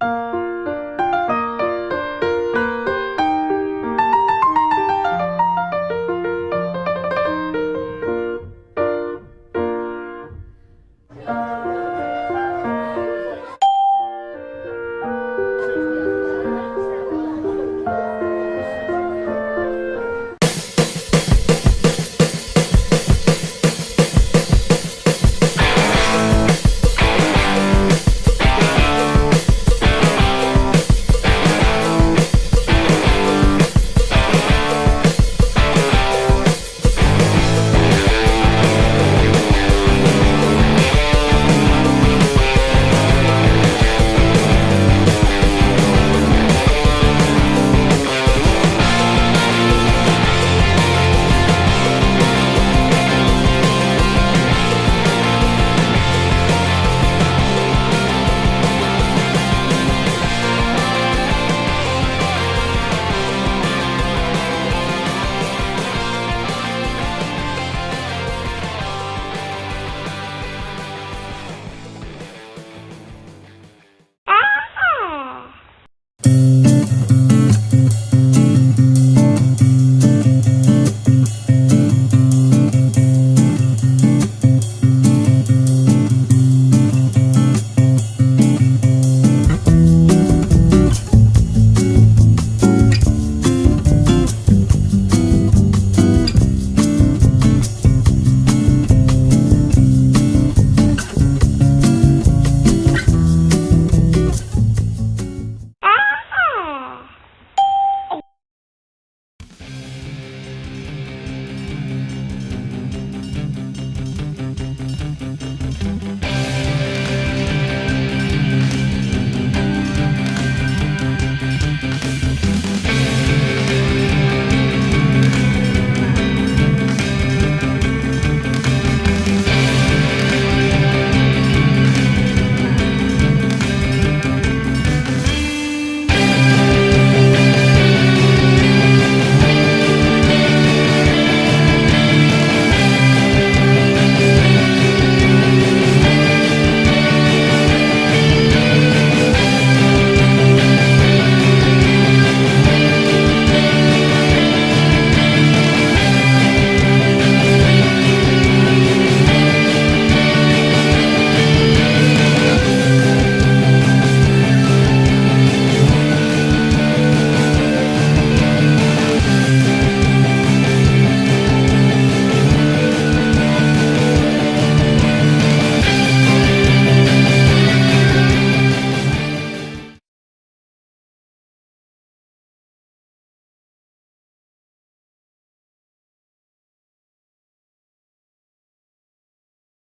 Música